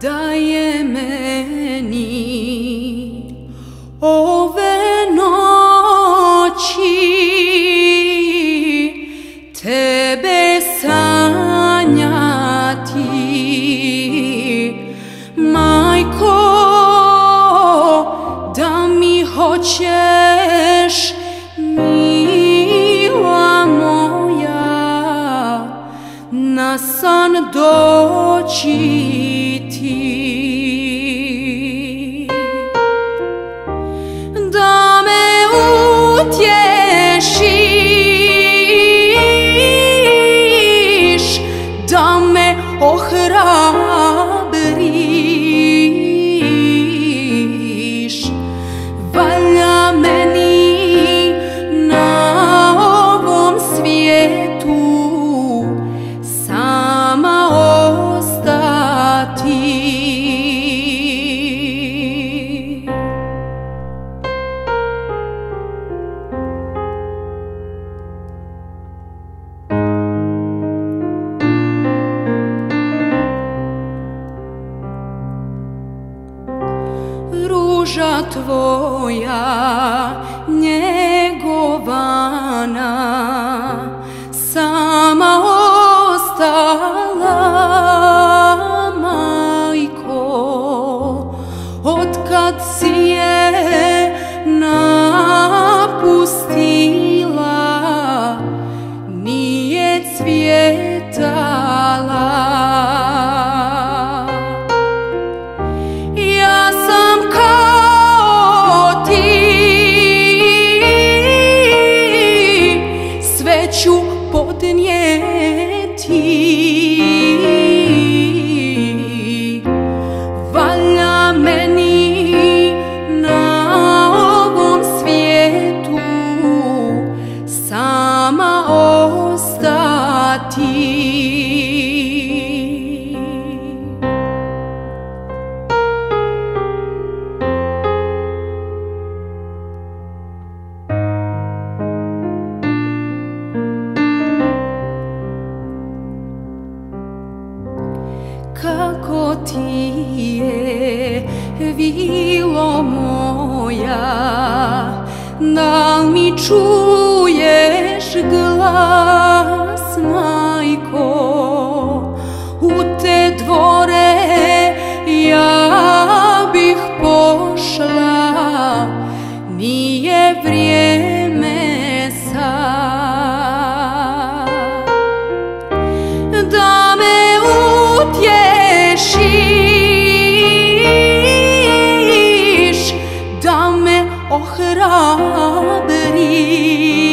da je meni ove noći tebe sanjati. Majko da mi hoćeš na san doći ohrabriš ruža tvoja njegovana sama ostala majko otkad si je napustila nije cvjetala ti. Valja meni na ovom svijetu Sama ostati. tie, vilo moja, da mi čuješ glas, majko? أخرى بريد.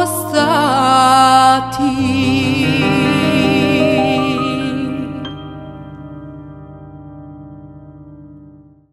ostati.